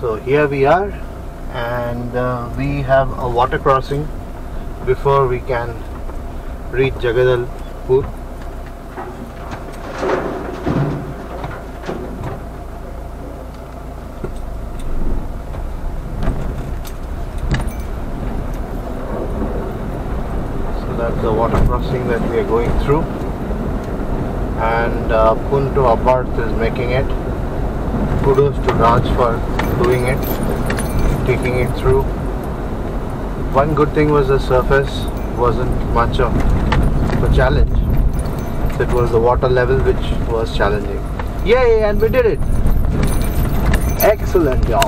So here we are and uh, we have a water crossing before we can reach Jagadalpur. So that's the water crossing that we are going through and uh, Punto Abarth is making it. Kudos to Raj for doing it, taking it through. One good thing was the surface wasn't much of a challenge. It was the water level which was challenging. Yay, and we did it! Excellent job.